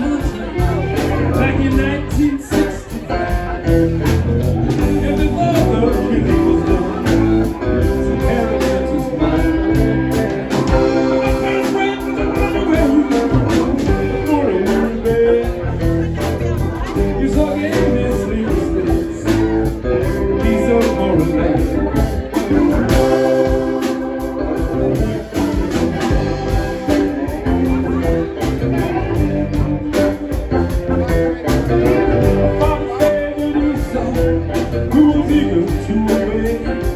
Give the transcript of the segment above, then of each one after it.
back in 1960. He's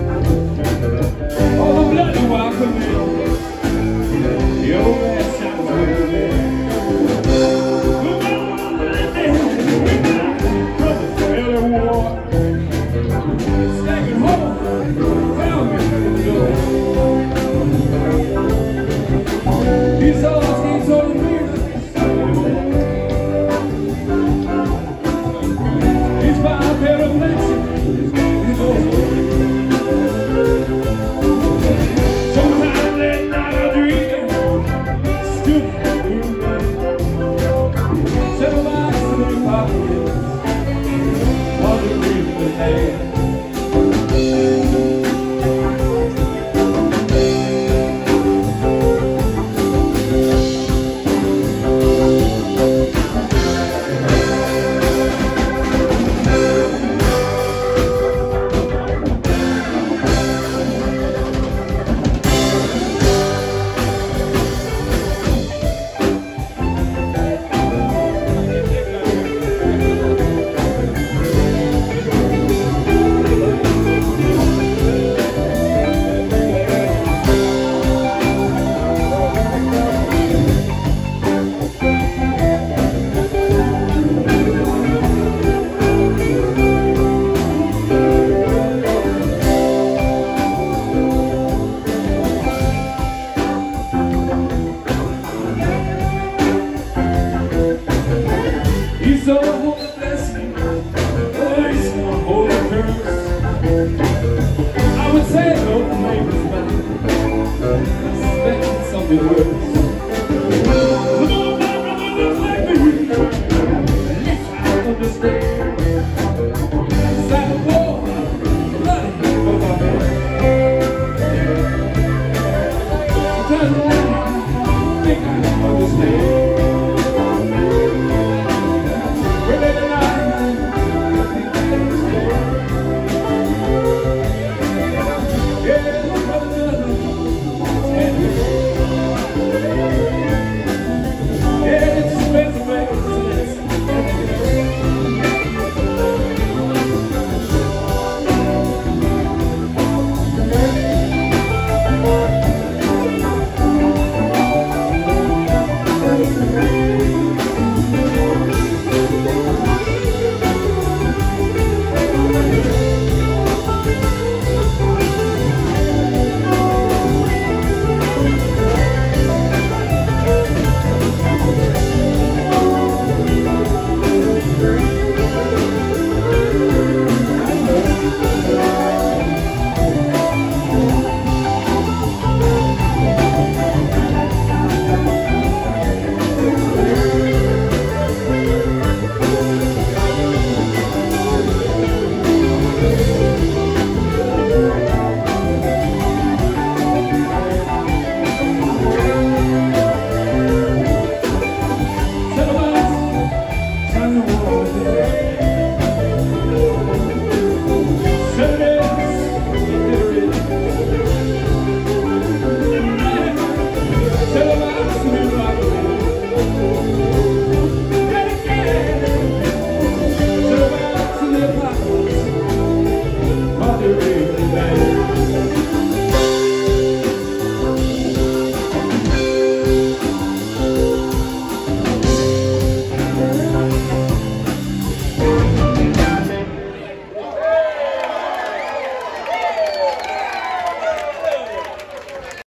man. Tell